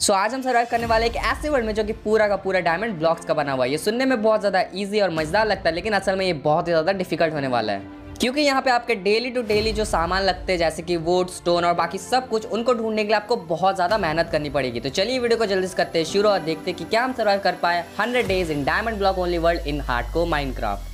सो so, आज हम survive करने वाले एक ऐसे वर्ल्ड में जो कि पूरा का पूरा डायमंड ब्लॉक्स का बना हुआ है। ये सुनने में बहुत ज़्यादा इजी और मज़ेदार लगता है लेकिन असल में ये बहुत ही ज़्यादा डिफ़िकल्ट होने वाला है। क्योंकि यहाँ पे आपके डेली टू डेली जो सामान लगते हैं जैसे कि वुड स्टोन और बाकी सब कुछ उनको ढूँढने के लिए आपको बहुत ज़्यादा मेहनत करनी पड़ेगी। तो चलिए वीडियो को जल्दी से करते हैं शुरू और देखते हैं कि क्या हम सर्वाइव कर पाए hundred days in diamond block only world in hardcore Minecraft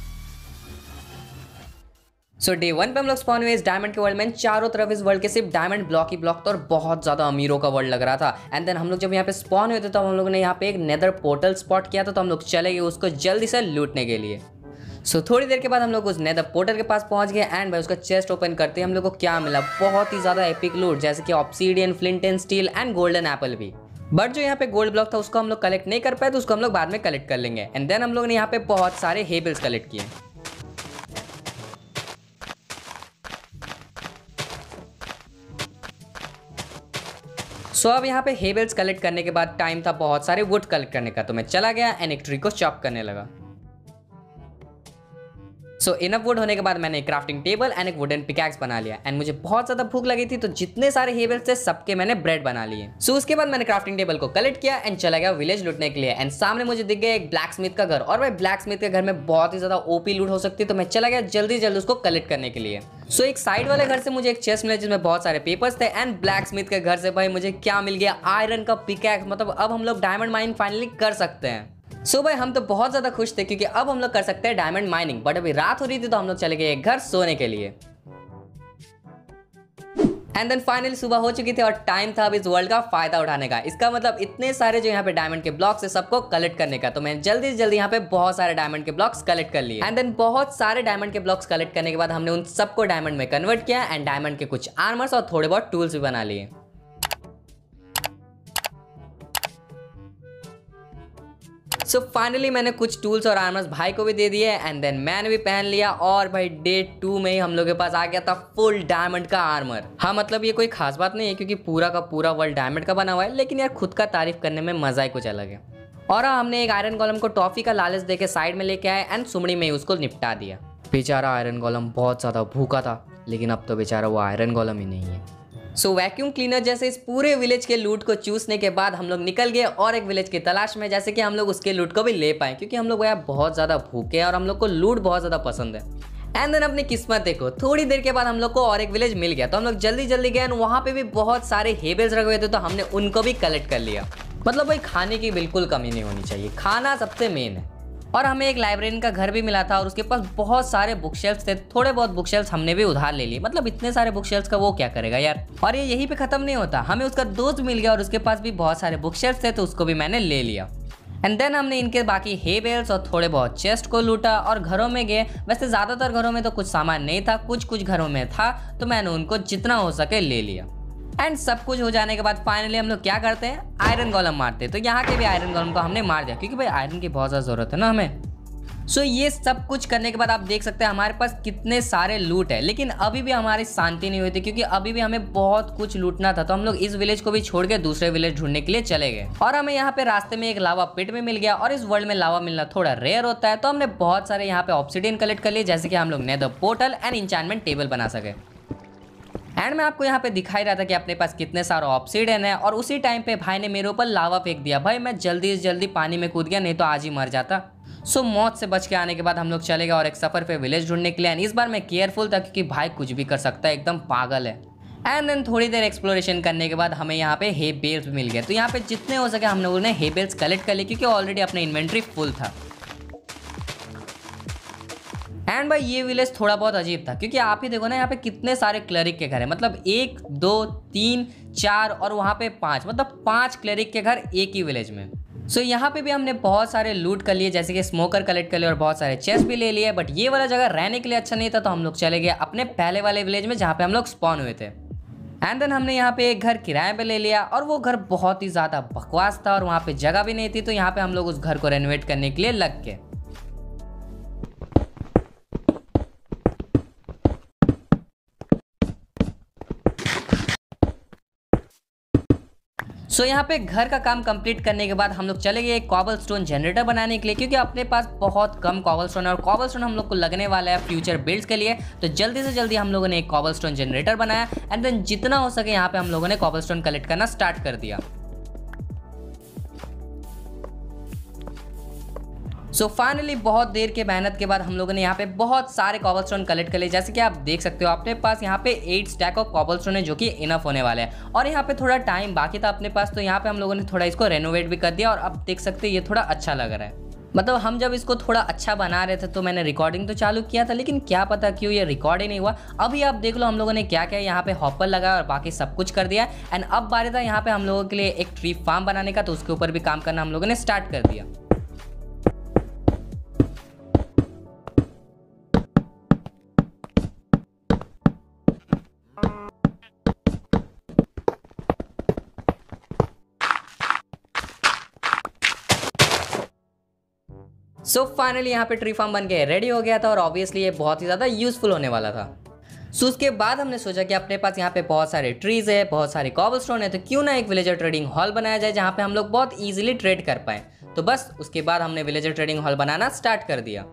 so day one पे हम लोग स्पॉन हुए इस डायमंड के वर्ल्ड में चारों तरफ़ इस वर्ल्ड के सिर्फ़ डायमंड ब्लॉक ही ब्लॉक था और बहुत ज़्यादा अमीरों का वर्ल्ड लग रहा था। एंड देन हम लोग जब यहाँ पे स्पॉन हुए थे तो हम लोग ने यहाँ पे एक नेदर पोर्टल स्पॉट किया था तो हम लोग चले गए उसको जल्दी से लूटने के लिए। सो so, थोड़ी देर के बाद हम लोग उस नेदर पोर्टल के पास पहुँच गए एंड भाई उसका चेस्ट ओपन करते हम लोग को क्या मिला? बहुत ही ज़्यादा एपिक लूट जैसे कि obsidian flint and steel and golden apple भी। बट जो यहाँ पे गोल्ड ब्लॉक था उसको हम लोग कलेक्ट नहीं कर पाए तो उसको हम लोग बाद में कलेक्ट कर लेंगे। एंड देन हम लोग ने यहाँ पे बहुत सारे हेबल्स कलेक्ट किए। सो अब यहाँ पे हेबल्स कलेक्ट करने के बाद टाइम था बहुत सारे वुड कलेक्ट करने का। तो मैं चला गया एंड एक ट्री को चॉप करने लगा। सो इनफ वुड होने के बाद मैंने एक क्राफ्टिंग टेबल एंड एक वुडन पिकैक्स बना लिया। एंड मुझे बहुत ज़्यादा भूख लगी थी तो जितने सारे हेबल्स थे सबके मैंने ब्रेड बना लिए। सो उसके बाद मैंने क्राफ्टिंग टेबल को कलेक्ट किया एंड चला गया विलेज लूटने के लिए। एंड सामने मुझे दिख गया एक ब्लैक स्मिथ का घर। और भाई ब्लैक स्मिथ के घर में बहुत ही ज़्यादा ओपी लूट हो सकती है तो मैं चला गया जल्दी जल्दी उसको कलेक्ट करने के लिए। सो so, एक साइड वाले घर से मुझे एक चेस्ट मिला जिसमें बहुत सारे पेपर्स थे। एंड ब्लैक स्मिथ के घर से भाई मुझे क्या मिल गया? आयरन का पिकैक्स मतलब अब हम लोग डायमंड माइन फाइनली कर सकते हैं। सो भाई, हम तो बहुत ज़्यादा खुश थे क्योंकि अब हम लोग कर सकते हैं डायमंड माइनिंग बट अभी रात हो रही थी तो हम लोग चले गए घर सोने के लिए। एंड देन फाइनली सुबह हो चुकी थी और टाइम था अब इस वर्ल्ड का फ़ायदा उठाने का। इसका मतलब इतने सारे जो यहाँ पे डायमंड के ब्लॉक्स है, सबको कलेक्ट करने का। तो मैंने जल्दी से जल्दी यहाँ पे बहुत सारे डायमंड के ब्लॉक्स कलेक्ट कर लिए। एंड देन बहुत सारे डायमंड के ब्लॉक्स कलेक्ट करने के बाद हमने उन सबको डायमंड में कन्वर्ट किया एंड डायमंड के कुछ आर्मर्स और थोड़े बहुत टूल्स भी बना लिए। सो so फाइनली मैंने कुछ टूल्स और आर्मर्स भाई को भी दे दिए एंड देन मैंने भी पहन लिया, और भाई डे टू में ही हम लोग के पास आ गया था फुल डायमंड का आर्मर हाँ मतलब ये कोई खास बात नहीं है, क्योंकि पूरा का पूरा वर्ल्ड डायमंड का बना हुआ है, लेकिन यार, खुद का तारीफ़ करने में मज़ा ही कुछ अलग है। और हाँ हमने एक आयरन कॉलम को टॉफी का लालच दे के साइड में लेके आए एंड सुमड़ी में ही उसको निपटा दिया। बेचारा आयरन कॉलम बहुत ज़्यादा भूखा था, लेकिन अब तो बेचारा वो आयरन कॉलम ही नहीं है। सो वैक्यूम क्लीनर जैसे इस पूरे विलेज के लूट को चूसने के बाद हम लोग निकल गए और एक विलेज की तलाश में, जैसे कि हम लोग उसके लूट को भी ले पाए, क्योंकि हम लोग यहाँ बहुत ज़्यादा भूखे हैं और हम लोग को लूट बहुत ज़्यादा पसंद है। एंड देन अपनी किस्मत देखो, थोड़ी देर के बाद हम लोग को और एक विलेज मिल गया तो हम लोग जल्दी जल्दी गए वहाँ पे भी बहुत सारे हेबल्स रखे हुए थे तो हमने उनको भी कलेक्ट कर लिया। मतलब भाई खाने की बिल्कुल कमी नहीं होनी चाहिए, खाना सबसे मेन है। और हमें एक लाइब्रेरियन का घर भी मिला था और उसके पास बहुत सारे बुक थे। थोड़े बहुत बुक हमने भी उधार ले लिए। मतलब इतने सारे बुक का वो क्या करेगा यार? और ये यहीं पे खत्म नहीं होता। हमें उसका दोस्त मिल गया और उसके पास भी बहुत सारे बुक थे तो उसको भी मैंने ले लिया। एंड देन हमने इनके बाकी हे बेल्स और थोड़े बहुत चेस्ट को लूटा और घरों में गए। वैसे ज़्यादातर घरों में तो कुछ सामान नहीं था कुछ कुछ घरों में था तो मैंने उनको जितना हो सके ले लिया। एंड सब कुछ हो जाने के बाद फाइनली हम लोग क्या करते हैं? आयरन कॉलम मारते हैं। तो यहाँ के भी आयरन कॉलम को हमने मार दिया। क्योंकि भाई आयरन की बहुत ज़्यादा ज़रूरत है ना हमें। सो so, ये सब कुछ करने के बाद आप देख सकते हैं हमारे पास कितने सारे लूट है। लेकिन अभी भी हमारी शांति नहीं हुई थी क्योंकि अभी भी हमें बहुत कुछ लूटना था। तो हम लोग इस विलेज को भी छोड़ के दूसरे विलेज ढूँढने के लिए चले गए। और हमें यहाँ पे रास्ते में एक लावा पिट में मिल गया और इस वर्ल्ड में लावा मिलना थोड़ा रेयर होता है। तो हमने बहुत सारे यहाँ पे ऑप्सीडियन कलेक्ट कर लिए जैसे कि हम लोग nether portal and enchantment table बना सके। एंड मैं आपको यहाँ पे दिखाई रहा था कि अपने पास कितने सारे ऑप्सीडन है और उसी टाइम पे भाई ने मेरे ऊपर लावा फेंक दिया। भाई मैं जल्दी से जल्दी पानी में कूद गया नहीं तो आज ही मर जाता। सो so, मौत से बच के आने के बाद हम लोग चले गए और एक सफ़र पे विलेज ढूँढने के लिए। एंड इस बार मैं केयरफुल था क्योंकि भाई कुछ भी कर सकता है एकदम पागल है। एंड देन थोड़ी देर एक्सप्लोरेशन करने के बाद हमें यहाँ पे हे बेल्स मिल गए। तो यहाँ पे जितने हो सके हम लोगों ने हे बेल्स कलेक्ट कर लिए क्योंकि ऑलरेडी अपना इन्वेंट्री फुल था। एंड भाई ये विलेज थोड़ा बहुत अजीब था क्योंकि आप ही देखो ना यहाँ पे कितने सारे क्लरिक के घर है। मतलब एक दो तीन चार और वहाँ पे पाँच। मतलब पाँच क्लरिक के घर एक ही विलेज में। सो so, यहाँ पे भी हमने बहुत सारे लूट कर लिए जैसे कि स्मोकर कलेक्ट कर लिए और बहुत सारे चेस्ट भी ले लिए। बट ये वाला जगह रहने के लिए अच्छा नहीं था तो हम लोग चले गए अपने पहले वाले विलेज में जहाँ पे हम लोग स्पॉन हुए थे। एंड देन हमने यहाँ पे एक घर किराए पे ले लिया और वो घर बहुत ही ज़्यादा बकवास था और वहाँ पे जगह भी नहीं थी तो यहाँ पे हम लोग उस घर को रेनोवेट करने के लिए लग गए। सो so, यहाँ पे घर का काम कंप्लीट करने के बाद हम लोग चले गए कॉबल स्टोन जनरेटर बनाने के लिए क्योंकि अपने पास बहुत कम कॉबल स्टोन है और कॉबल स्टोन हम लोग को लगने वाला है फ्यूचर बिल्ड्स के लिए। तो जल्दी से जल्दी हम लोगों ने एक कॉबल स्टोन जनरेटर बनाया एंड देन जितना हो सके यहाँ पे हम लोगों ने कॉबल स्टोन कलेक्ट करना स्टार्ट कर दिया। सो so फाइनली बहुत देर के मेहनत के बाद हम लोगों ने यहाँ पे बहुत सारे कॉबल स्टोन कलेक्ट कर लिए। जैसे कि आप देख सकते हो, अपने पास यहाँ पे eight stack of cobblestone है जो कि इनफ होने वाले हैं। और यहाँ पे थोड़ा टाइम बाकी था अपने पास तो यहाँ पे हम लोगों ने थोड़ा इसको रेनोवेट भी कर दिया और अब देख सकते ये थोड़ा अच्छा लग रहा है। मतलब हम जब इसको थोड़ा अच्छा बना रहे थे तो मैंने रिकॉर्डिंग तो चालू किया था, लेकिन क्या पता क्यों ये रिकॉर्ड ही नहीं हुआ। अभी आप देख लो हम लोगों ने क्या क्या यहाँ पे हॉपर लगाया और बाकी सब कुछ कर दिया एंड अब बारे था यहाँ पे हम लोगों के लिए एक ट्री फार्म बनाने का तो उसके ऊपर भी काम करना हम लोगों ने स्टार्ट कर दिया। सो फाइनली यहाँ पे ट्री फार्म बन के रेडी हो गया था और ऑब्वियसली ये बहुत ही ज़्यादा यूजफुल होने वाला था। सो उसके बाद हमने सोचा कि अपने पास यहाँ पे बहुत सारे ट्रीज है, बहुत सारे कॉबल स्टोन है तो क्यों ना एक विलेजर ट्रेडिंग हॉल बनाया जाए जहाँ पे हम लोग बहुत ईजिली ट्रेड कर पाए। तो बस, उसके बाद हमने विलेजर ट्रेडिंग हॉल बनाना स्टार्ट कर दिया।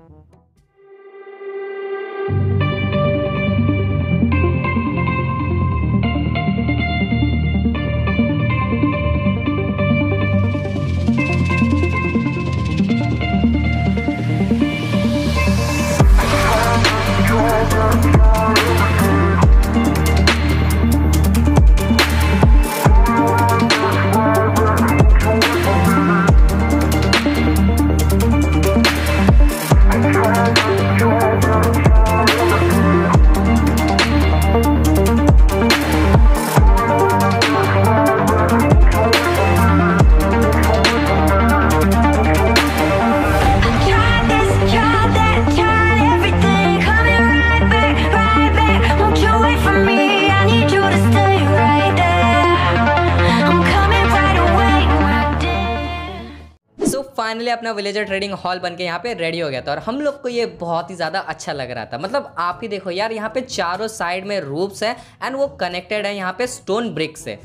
अपना विलेजर ट्रेडिंग हॉल बन के यहाँ पे रेडी हो गया था और हम लोग को ये बहुत ही ज़्यादा अच्छा लग रहा था। मतलब आप ही देखो यार यहाँ पे चारों साइड में रूप्स है एंड वो कनेक्टेड है यहाँ पे स्टोन ब्रिक से।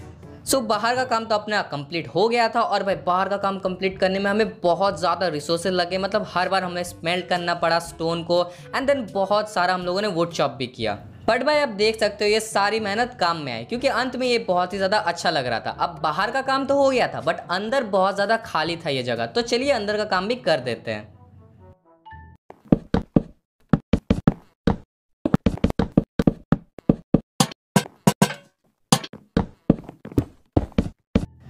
सो so, बाहर का काम तो अपना कंप्लीट हो गया था और भाई बाहर का काम कंप्लीट करने में हमें बहुत ज़्यादा रिसोर्सेज लगे। मतलब हर बार हमें स्मेल्ट करना पड़ा स्टोन को एंड देन बहुत सारा हम लोगों ने वुड चॉप भी किया। बट भाई, आप देख सकते हो, ये सारी मेहनत काम में आई, क्योंकि अंत में ये बहुत ही ज़्यादा अच्छा लग रहा था। अब बाहर का काम तो हो गया था बट अंदर बहुत ज़्यादा खाली था ये जगह। तो चलिए, अंदर का काम भी कर देते हैं।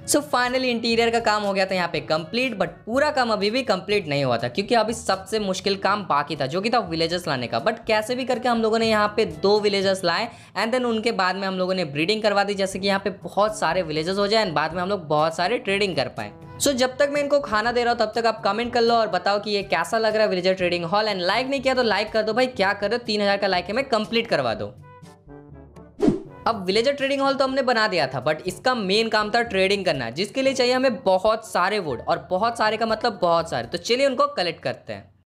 सो फाइनली इंटीरियर का काम हो गया था यहाँ पे कंप्लीट बट पूरा काम अभी भी कंप्लीट नहीं हुआ था क्योंकि अभी सबसे मुश्किल काम बाकी था जो कि था विलेजर्स लाने का। बट कैसे भी करके हम लोगों ने यहाँ पे दो विलेजर्स लाए एंड देन उनके बाद में हम लोगों ने ब्रीडिंग करवा दी जैसे कि यहाँ पे बहुत सारे विलेजर्स हो जाए एंड बाद में हम लोग बहुत सारे ट्रेडिंग कर पाए। सो so, जब तक मैं इनको खाना दे रहा हूँ तब तक आप कमेंट कर लो और बताओ कि ये कैसा लग रहा है villager trading hall and like नहीं किया तो लाइक कर दो भाई क्या कर तीन हज़ार का लाइक है मैं कंप्लीट करवा दो। अब विलेजर ट्रेडिंग हॉल तो हमने बना दिया था बट इसका मेन काम था ट्रेडिंग करना, जिसके लिए चाहिए हमें बहुत सारे वुड और बहुत सारे का मतलब बहुत सारे। तो चलिए उनको कलेक्ट करते हैं।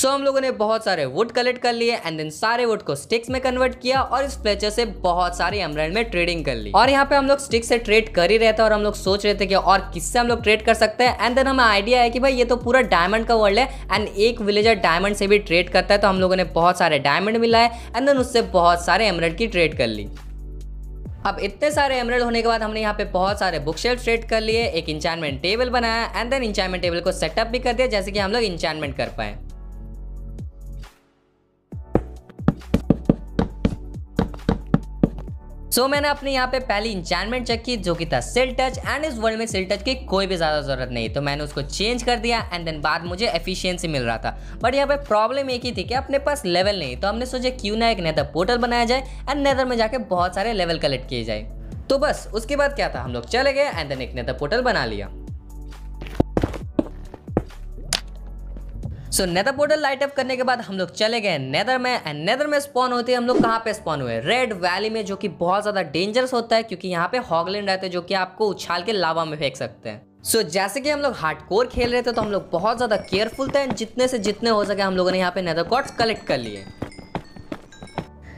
सो हम लोगों ने बहुत सारे वुड कलेक्ट कर लिए एंड देन सारे वुड को स्टिक्स में कन्वर्ट किया और इस फ्लेचर से बहुत सारे एमराइड में ट्रेडिंग कर ली। और यहाँ पे हम लोग स्टिक से ट्रेड कर ही रहे थे और हम लोग सोच रहे थे कि और किससे हम लोग ट्रेड कर सकते हैं। एंड देन हमें आइडिया है कि भाई ये तो पूरा डायमंड का वर्ल्ड है एंड एक विलेजर डायमंड से भी ट्रेड करता है तो हम लोगों ने बहुत सारे डायमंड मिला है एंड देन उससे बहुत सारे एमराइड की ट्रेड कर ली। अब इतने सारे एमरल्ड होने के बाद हमने यहाँ पे बहुत सारे बुक शेल्फ ट्रेड कर लिए, एक इंचानमेंट टेबल बनाया एंड देन इंचानमेंट टेबल को सेटअप भी कर दिया, जैसे कि हम लोग इंचानमेंट कर पाए। सो so, मैंने अपने यहाँ पे पहली इंचैनमेंट चेक की जो कि था सिल टच एंड इस वर्ल्ड में सिल टच की कोई भी ज़्यादा ज़रूरत नहीं तो मैंने उसको चेंज कर दिया एंड देन बाद मुझे एफिशिएंसी मिल रहा था। बट यहाँ पे प्रॉब्लम एक ही थी कि अपने पास लेवल नहीं तो हमने सोचा क्यों ना एक नेदर पोर्टल बनाया जाए एंड नेदर में जाके बहुत सारे लेवल कलेक्ट किए जाए। तो बस उसके बाद क्या था? हम लोग चले गए एंड देन एक नेदर पोर्टल बना लिया। So nether portal light up करने के बाद हम लोग चले गए नेदर में एंड नेदर में स्पॉन होते हम लोग कहाँ पे स्पॉन हुए? रेड वैली में जो कि बहुत ज़्यादा डेंजरस होता है क्योंकि यहाँ पे हॉगलैंड रहते हैं जो कि आपको उछाल के लावा में फेंक सकते हैं। सो so, जैसे कि हम लोग हार्ड कोर खेल रहे थे तो हम लोग बहुत ज़्यादा केयरफुल थे जितने से जितने हो सके हम लोगों ने यहाँ पे नेदर कॉर्ड्स कलेक्ट कर लिए।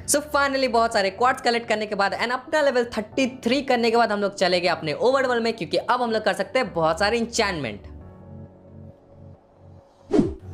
सो so फाइनली बहुत सारे क्वार्ट्स कलेक्ट करने के बाद एंड अपना लेवल 33 करने के बाद हम लोग चले गए अपने ओवरवर्ल्ड में क्योंकि अब हम लोग कर सकते हैं बहुत सारे इंचैनमेंट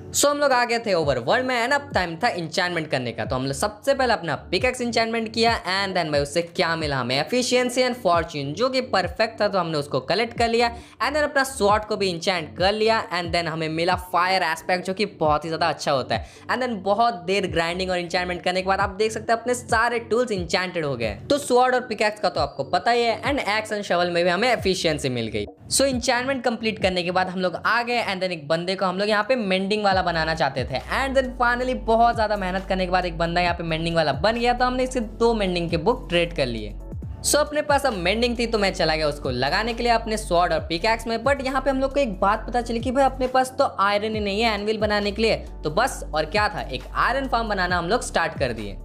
सो so, हम लोग आ गए थे ओवर वर्ल्ड में एंड अब टाइम था इंचैनमेंट करने का। तो हम लोग सबसे पहले अपना पिकेक्स इंचैनमेंट किया एंड देन भाई उससे क्या मिला हमें? एफिशिएंसी एंड फॉर्च्यून जो कि परफेक्ट था तो हमने उसको कलेक्ट कर लिया एंड देन अपना स्वॉट को भी इंचैंट कर लिया एंड देन हमें मिला फायर एस्पेक्ट जो कि बहुत ही ज़्यादा अच्छा होता है। एंड देन बहुत देर ग्राइंडिंग और इंचैनमेंट करने के बाद आप देख सकते हैं अपने सारे टूल्स इंचैंटेड हो गए। तो स्वॉर्ड और पिकेक्स का तो आपको पता ही है एंड एक्स एंड शवल में भी हमें एफिशियंसी मिल गई। सो इंचैनमेंट कंप्लीट करने के बाद हम लोग आ गए एंड देन एक बंदे को हम लोग यहाँ पे मेंडिंग वाला बनाना चाहते थे। एंड देन फाइनली बहुत ज़्यादा मेहनत करने के बाद एक बंदा यहाँ पे मेंडिंग वाला बन गया तो हमने इससे दो मेंडिंग के बुक ट्रेड कर लिए। सो so, अपने पास अब मेंडिंग थी तो मैं चला गया उसको लगाने के लिए अपने स्वॉर्ड और पिकैक्स में। बट यहाँ पे हम लोग को एक बात पता चली कि भाई अपने पास तो आयरन ही नहीं है एनविल बनाने के लिए। तो बस और क्या था? एक आयरन फार्म बनाना हम लोग स्टार्ट कर दिए।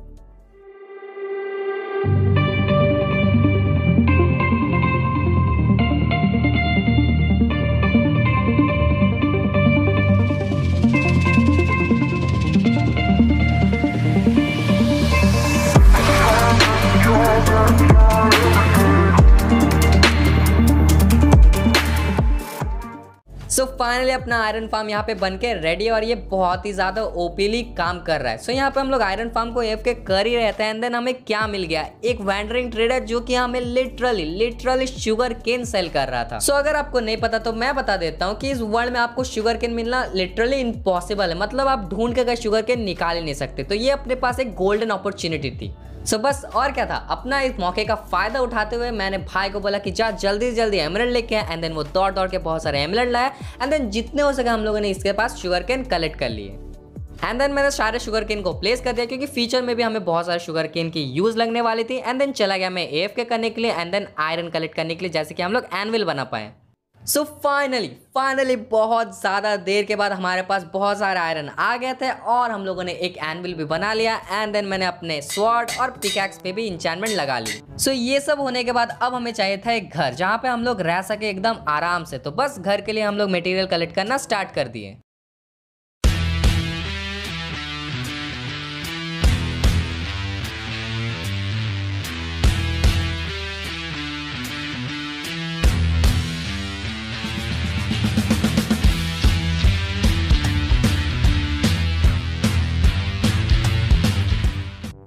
फाइनली अपना आयरन फार्म यहाँ पे बन के रेडी और ये बहुत ही ज़्यादा ओपीली काम कर रहा है। सो so, यहाँ पे हम लोग आयरन फार्म को एफ़ के कर ही रहते हैं देन हमें क्या मिल गया? एक वैंडरिंग ट्रेडर जो कि हमें literally literally sugar cane sell कर रहा था। सो so, अगर आपको नहीं पता तो मैं बता देता हूँ कि इस वर्ल्ड में आपको शुगर केन मिलना लिटरली इम्पॉसिबल है। मतलब आप ढूंढ के अगर शुगर केन निकाल ही नहीं सकते। तो ये अपने पास एक गोल्डन अपॉर्चुनिटी थी। सो बस और क्या था? अपना इस मौके का फ़ायदा उठाते हुए मैंने भाई को बोला कि जा, जल्दी से जल्दी एमरल्ड लेके आए। एंड देन वो दौड़ दौड़ के बहुत सारे एमरल्ड लाया एंड देन जितने हो सके हम लोगों ने इसके पास शुगर केन कलेक्ट कर लिए। एंड देन मैंने सारे शुगर केन को प्लेस कर दिया क्योंकि फ्यूचर में भी हमें बहुत सारे शुगर केन की यूज़ लगने वाली थी। एंड देन चला गया मैं एफ़ के करने के लिए। एंड देन आयरन कलेक्ट करने के लिए जैसे कि हम लोग एनविल बना पाए। सो फाइनली फाइनली बहुत ज़्यादा देर के बाद हमारे पास बहुत सारे आयरन आ गए थे और हम लोगों ने एक एनविल भी बना लिया एंड देन मैंने अपने स्वॉर्ड और पिकैक्स पे भी इंचैनमेंट लगा ली। सो so, ये सब होने के बाद अब हमें चाहिए था एक घर जहाँ पे हम लोग रह सके एकदम आराम से। तो बस घर के लिए हम लोग मटेरियल कलेक्ट करना स्टार्ट कर दिए।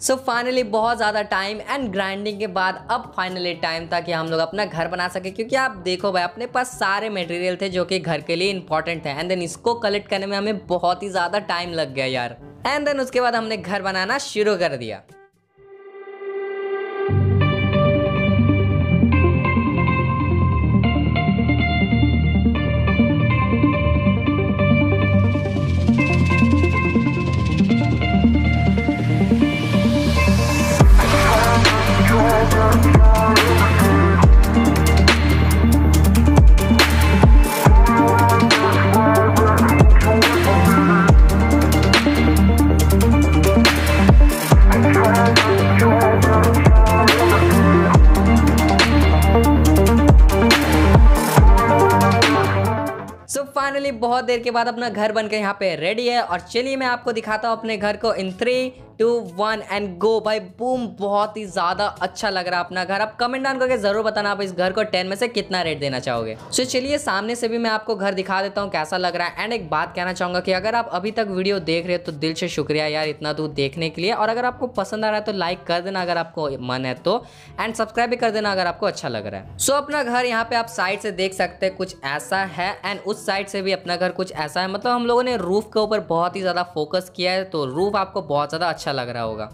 सो so फाइनली बहुत ज़्यादा टाइम एंड ग्राइंडिंग के बाद अब फाइनली टाइम था कि हम लोग अपना घर बना सके। क्योंकि आप देखो भाई, अपने पास सारे मटेरियल थे जो कि घर के लिए इंपॉर्टेंट है एंड देन इसको कलेक्ट करने में हमें बहुत ही ज़्यादा टाइम लग गया यार। एंड देन उसके बाद हमने घर बनाना शुरू कर दिया। देर के बाद अपना घर बनकर यहाँ पे रेडी है और चलिए मैं आपको दिखाता हूँ अपने घर को in three two one and go. भाई बूम बहुत ही ज़्यादा अच्छा लग रहा है अपना घर। आप कमेंट डाउन करके ज़रूर बताना आप इस घर को टेन में से कितना रेट देना चाहोगे। सो so, चलिए सामने से भी मैं आपको घर दिखा देता हूँ कैसा लग रहा है। एंड एक बात कहना चाहूँगा कि अगर आप अभी तक वीडियो देख रहे हो तो दिल से शुक्रिया यार इतना दूर देखने के लिए। और अगर आपको पसंद आ रहा है तो लाइक कर देना अगर आपको मन है तो। एंड सब्सक्राइब भी कर देना अगर आपको अच्छा लग रहा है। सो so, अपना घर यहाँ पे आप साइड से देख सकते हैं कुछ ऐसा है। एंड उस साइड से भी अपना घर कुछ ऐसा है। मतलब हम लोगों ने रूफ के ऊपर बहुत ही ज़्यादा फोकस किया है तो रूफ आपको बहुत ज़्यादा अच्छा लग रहा होगा।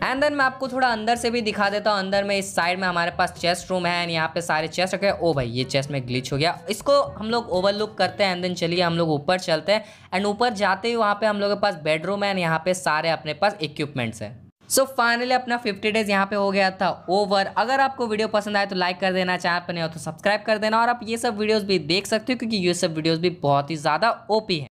एंड देन मैं आपको थोड़ा अंदर से भी दिखा देता हूँ। अंदर में इस साइड में हमारे पास चेस्ट रूम है एंड यहाँ पे सारे चेस्ट रखे ओ भाई, ये चेस्ट में ग्लिच हो गया। इसको हम लोग ओवरलुक करते हैं एंड देन चलिए हम लोग ऊपर चलते हैं। एंड ऊपर जाते ही वहाँ पे हम लोग के पास बेडरूम है एंड यहाँ पे सारे अपने पास इक्विपमेंट्स हैं। सो so फाइनली अपना 50 डेज़ यहाँ पे हो गया था। ओवर अगर आपको वीडियो पसंद आए तो लाइक कर देना। चैनल पर नहीं हो तो सब्सक्राइब कर देना। और आप ये सब वीडियोस भी देख सकते हो क्योंकि ये सब वीडियोस भी बहुत ही ज़्यादा ओपी है।